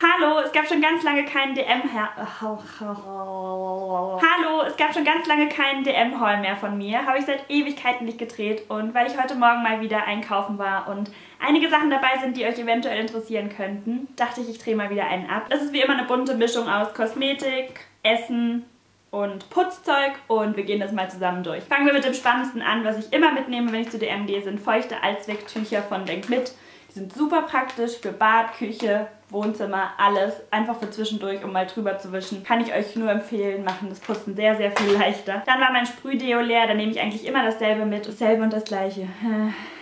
Hallo, es gab schon ganz lange keinen DM Hallo, es gab schon ganz lange keinen DM Haul mehr von mir. Habe ich seit Ewigkeiten nicht gedreht und weil ich heute Morgen mal wieder einkaufen war und einige Sachen dabei sind, die euch eventuell interessieren könnten, dachte ich, ich drehe mal wieder einen ab. Das ist wie immer eine bunte Mischung aus Kosmetik, Essen und Putzzeug und wir gehen das mal zusammen durch. Fangen wir mit dem Spannendsten an, was ich immer mitnehme, wenn ich zu DM gehe, sind feuchte Allzwecktücher von Denk mit. Die sind super praktisch für Bad, Küche, Wohnzimmer, alles. Einfach für zwischendurch, um mal drüber zu wischen. Kann ich euch nur empfehlen, machen das Putzen sehr, sehr viel leichter. Dann war mein Sprühdeo leer, da nehme ich eigentlich immer dasselbe mit. Dasselbe und das gleiche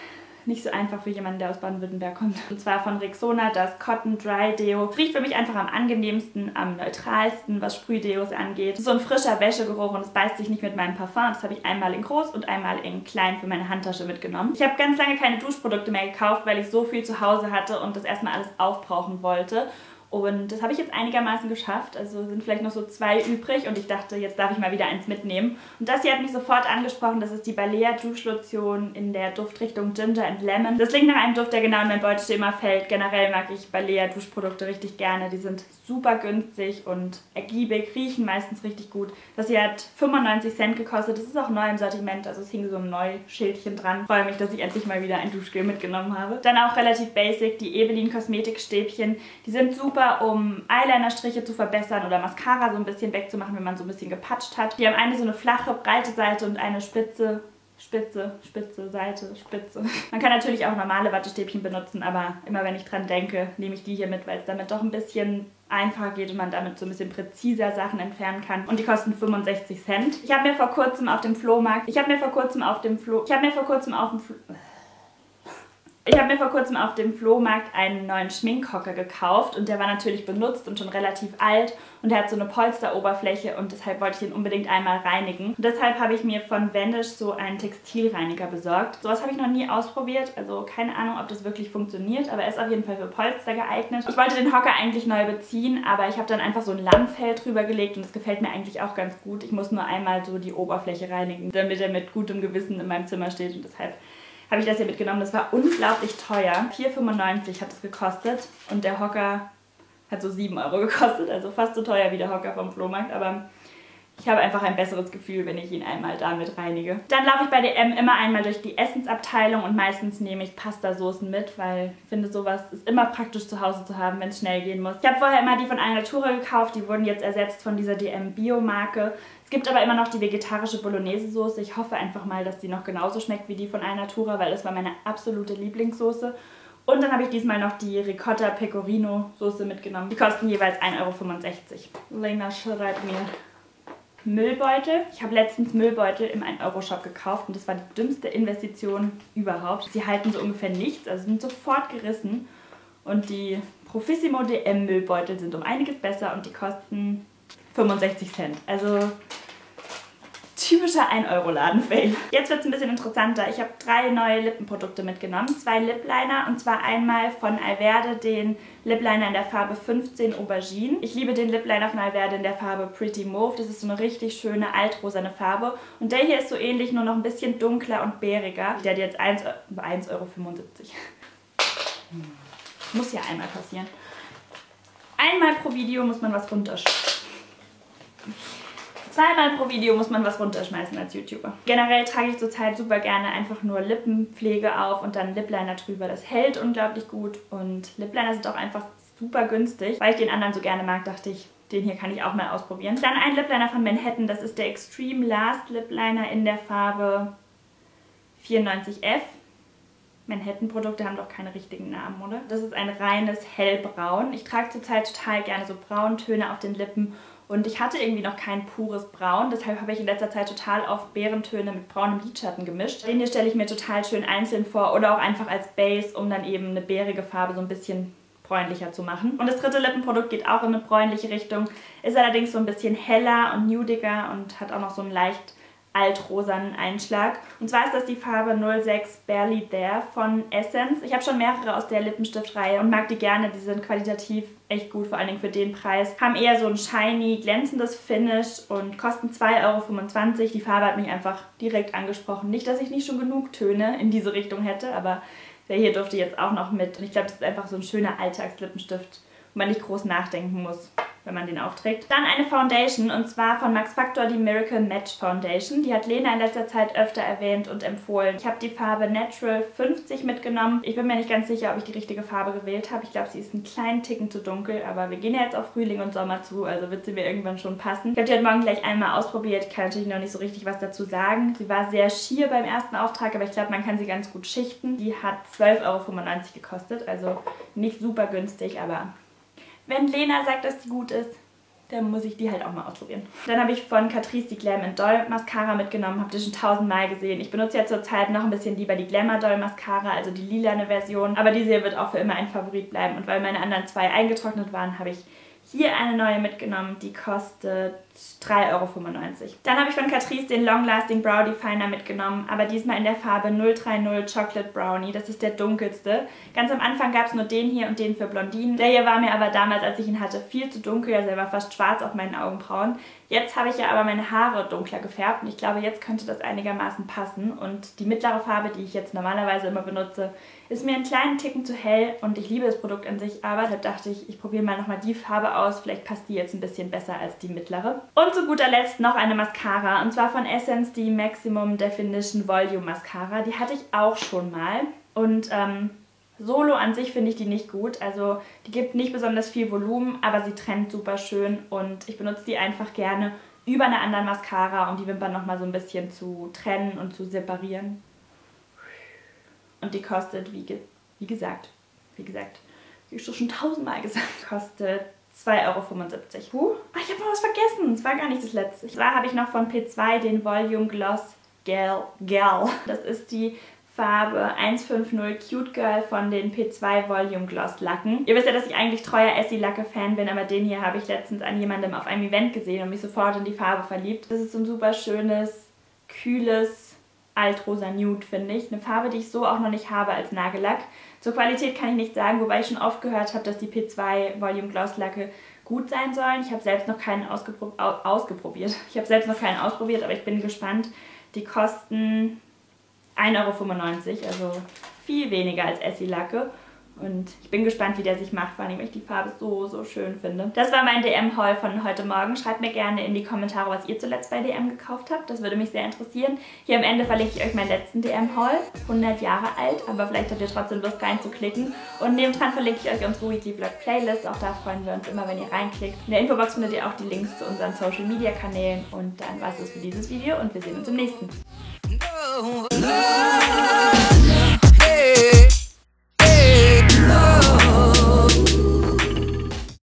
nicht so einfach für jemanden, der aus Baden-Württemberg kommt. Und zwar von Rexona das Cotton Dry Deo. Riecht für mich einfach am angenehmsten, am neutralsten, was Sprühdeos angeht. So ein frischer Wäschegeruch und es beißt sich nicht mit meinem Parfum. Das habe ich einmal in groß und einmal in klein für meine Handtasche mitgenommen. Ich habe ganz lange keine Duschprodukte mehr gekauft, weil ich so viel zu Hause hatte und das erstmal alles aufbrauchen wollte. Und das habe ich jetzt einigermaßen geschafft. Also sind vielleicht noch so zwei übrig und ich dachte, jetzt darf ich mal wieder eins mitnehmen. Und das hier hat mich sofort angesprochen. Das ist die Balea Duschlotion in der Duftrichtung Ginger and Lemon. Das klingt nach einem Duft, der genau in mein immer fällt. Generell mag ich Balea Duschprodukte richtig gerne. Die sind super günstig und ergiebig, riechen meistens richtig gut. Das hier hat 95 Cent gekostet. Das ist auch neu im Sortiment, also es hing so ein Neuschildchen dran. Freue mich, dass ich endlich mal wieder ein Duschgel mitgenommen habe. Dann auch relativ basic, die Evelyn Kosmetikstäbchen. Die sind super super, um Eyelinerstriche zu verbessern oder Mascara so ein bisschen wegzumachen, wenn man so ein bisschen gepatscht hat. Die haben eine so eine flache, breite Seite und eine spitze Spitze, Spitze, Seite, Spitze. Man kann natürlich auch normale Wattestäbchen benutzen, aber immer wenn ich dran denke, nehme ich die hier mit, weil es damit doch ein bisschen einfacher geht und man damit so ein bisschen präziser Sachen entfernen kann. Und die kosten 65 Cent. Ich habe mir vor kurzem auf dem Flohmarkt, ich habe mir vor kurzem auf dem Flo, ich habe mir vor kurzem auf dem Flo, ich habe mir vor kurzem auf dem Flohmarkt einen neuen Schminkhocker gekauft und der war natürlich benutzt und schon relativ alt und der hat so eine Polsteroberfläche und deshalb wollte ich ihn unbedingt einmal reinigen. Und deshalb habe ich mir von Vanish so einen Textilreiniger besorgt. Sowas habe ich noch nie ausprobiert, also keine Ahnung, ob das wirklich funktioniert, aber er ist auf jeden Fall für Polster geeignet. Ich wollte den Hocker eigentlich neu beziehen, aber ich habe dann einfach so ein Lammfell drüber gelegt und das gefällt mir eigentlich auch ganz gut. Ich muss nur einmal so die Oberfläche reinigen, damit er mit gutem Gewissen in meinem Zimmer steht und deshalb habe ich das hier mitgenommen. Das war unglaublich teuer. 4,95 hat es gekostet und der Hocker hat so 7 Euro gekostet. Also fast so teuer wie der Hocker vom Flohmarkt, aber ich habe einfach ein besseres Gefühl, wenn ich ihn einmal damit reinige. Dann laufe ich bei DM immer einmal durch die Essensabteilung und meistens nehme ich Pastasoßen mit, weil ich finde, sowas ist immer praktisch zu Hause zu haben, wenn es schnell gehen muss. Ich habe vorher immer die von Alnatura gekauft, die wurden jetzt ersetzt von dieser DM Bio-Marke. Es gibt aber immer noch die vegetarische Bolognese-Soße. Ich hoffe einfach mal, dass die noch genauso schmeckt wie die von Alnatura, weil das war meine absolute Lieblingssoße. Und dann habe ich diesmal noch die Ricotta Pecorino Soße mitgenommen. Die kosten jeweils 1,65 Euro. Lena schreibt mir Müllbeutel. Ich habe letztens Müllbeutel im 1-Euro-Shop gekauft und das war die dümmste Investition überhaupt. Sie halten so ungefähr nichts, also sind sofort gerissen. Und die Profissimo DM Müllbeutel sind um einiges besser und die kosten 65 Cent. Also typischer 1-Euro-Laden-Fail. Jetzt wird es ein bisschen interessanter. Ich habe drei neue Lippenprodukte mitgenommen. Zwei Lip-Liner und zwar einmal von Alverde den Lip-Liner in der Farbe 15 Aubergine. Ich liebe den Lip-Liner von Alverde in der Farbe Pretty Mauve. Das ist so eine richtig schöne altrosane Farbe. Und der hier ist so ähnlich, nur noch ein bisschen dunkler und bäriger. Der hat jetzt 1,75 Euro. Muss ja einmal passieren. Einmal pro Video muss man was runterschreiben. Zweimal pro Video muss man was runterschmeißen als YouTuber. Generell trage ich zurzeit super gerne einfach nur Lippenpflege auf und dann Lipliner drüber. Das hält unglaublich gut und Lipliner sind auch einfach super günstig. Weil ich den anderen so gerne mag, dachte ich, den hier kann ich auch mal ausprobieren. Dann ein Lipliner von Manhattan, das ist der Extreme Last Lipliner in der Farbe 94F. Manhattan-Produkte haben doch keine richtigen Namen, oder? Das ist ein reines hellbraun. Ich trage zurzeit total gerne so Brauntöne auf den Lippen und ich hatte irgendwie noch kein pures Braun, deshalb habe ich in letzter Zeit total oft Bärentöne mit braunem Lidschatten gemischt. Den hier stelle ich mir total schön einzeln vor oder auch einfach als Base, um dann eben eine bärige Farbe so ein bisschen bräunlicher zu machen. Und das dritte Lippenprodukt geht auch in eine bräunliche Richtung, ist allerdings so ein bisschen heller und nudiger und hat auch noch so einen leicht altrosanen Einschlag. Und zwar ist das die Farbe 06 Barely There von Essence. Ich habe schon mehrere aus der Lippenstiftreihe und mag die gerne. Die sind qualitativ echt gut, vor allen Dingen für den Preis. Haben eher so ein shiny, glänzendes Finish und kosten 2,25 Euro. Die Farbe hat mich einfach direkt angesprochen. Nicht, dass ich nicht schon genug Töne in diese Richtung hätte, aber der hier durfte jetzt auch noch mit. Und ich glaube, das ist einfach so ein schöner Alltagslippenstift wo man nicht groß nachdenken muss wenn man den aufträgt. Dann eine Foundation und zwar von Max Factor die Miracle Match Foundation. Die hat Lena in letzter Zeit öfter erwähnt und empfohlen. Ich habe die Farbe Natural 50 mitgenommen. Ich bin mir nicht ganz sicher, ob ich die richtige Farbe gewählt habe. Ich glaube, sie ist einen kleinen Ticken zu dunkel, aber wir gehen ja jetzt auf Frühling und Sommer zu, also wird sie mir irgendwann schon passen. Ich habe die heute Morgen gleich einmal ausprobiert. Kann natürlich noch nicht so richtig was dazu sagen. Sie war sehr schier beim ersten Auftrag, aber ich glaube, man kann sie ganz gut schichten. Die hat 12,95 Euro gekostet, also nicht super günstig, aber wenn Lena sagt, dass die gut ist, dann muss ich die halt auch mal ausprobieren. Dann habe ich von Catrice die Glam Doll Mascara mitgenommen, habt ihr schon tausendmal gesehen. Ich benutze ja zurzeit noch ein bisschen lieber die Glamour Doll Mascara, also die lilane Version. Aber diese hier wird auch für immer ein Favorit bleiben. Und weil meine anderen zwei eingetrocknet waren, habe ich hier eine neue mitgenommen, die kostet 3,95 Euro. Dann habe ich von Catrice den Long Lasting Brow Definer mitgenommen, aber diesmal in der Farbe 030 Chocolate Brownie. Das ist der dunkelste. Ganz am Anfang gab es nur den hier und den für Blondinen. Der hier war mir aber damals, als ich ihn hatte, viel zu dunkel. Also er war fast schwarz auf meinen Augenbrauen. Jetzt habe ich ja aber meine Haare dunkler gefärbt und ich glaube, jetzt könnte das einigermaßen passen. Und die mittlere Farbe, die ich jetzt normalerweise immer benutze, ist mir einen kleinen Ticken zu hell und ich liebe das Produkt an sich, aber da dachte ich, ich probiere mal nochmal die Farbe aus. Vielleicht passt die jetzt ein bisschen besser als die mittlere. Und zu guter Letzt noch eine Mascara und zwar von Essence die Maximum Definition Volume Mascara. Die hatte ich auch schon mal und ähm, Solo an sich finde ich die nicht gut. Also die gibt nicht besonders viel Volumen, aber sie trennt super schön und ich benutze die einfach gerne über eine andere Mascara, um die Wimpern nochmal so ein bisschen zu trennen und zu separieren. Und die kostet, wie, ge wie gesagt, wie gesagt, wie ich schon tausendmal gesagt, kostet 2,75 Euro. Huh. Ah, ich habe noch was vergessen. Es war gar nicht das letzte. Da habe ich noch von P2 den Volume Gloss Gel. Gel. Das ist die Farbe 150 Cute Girl von den P2 Volume Gloss Lacken. Ihr wisst ja, dass ich eigentlich treuer Essie-Lacke-Fan bin, aber den hier habe ich letztens an jemandem auf einem Event gesehen und mich sofort in die Farbe verliebt. Das ist so ein super schönes, kühles, altrosa Nude, finde ich. Eine Farbe, die ich so auch noch nicht habe als Nagellack. Zur Qualität kann ich nicht sagen, wobei ich schon oft gehört habe, dass die P2 Volume Gloss Lacke gut sein sollen. Ich habe selbst noch keinen ausgepro ausgeprobiert. Ich habe selbst noch keinen ausprobiert, aber ich bin gespannt. Die kosten 1,95 Euro, also viel weniger als Essie-Lacke. Und ich bin gespannt, wie der sich macht, vor allem, weil ich die Farbe so, so schön finde. Das war mein DM-Haul von heute Morgen. Schreibt mir gerne in die Kommentare, was ihr zuletzt bei DM gekauft habt. Das würde mich sehr interessieren. Hier am Ende verlinke ich euch meinen letzten DM-Haul. 100 Jahre alt, aber vielleicht habt ihr trotzdem Lust reinzuklicken. Und nebendran verlinke ich euch unsere Weekly Vlog Playlist. Auch da freuen wir uns immer, wenn ihr reinklickt. In der Infobox findet ihr auch die Links zu unseren Social-Media-Kanälen. Und dann war es für dieses Video und wir sehen uns im nächsten. Oh.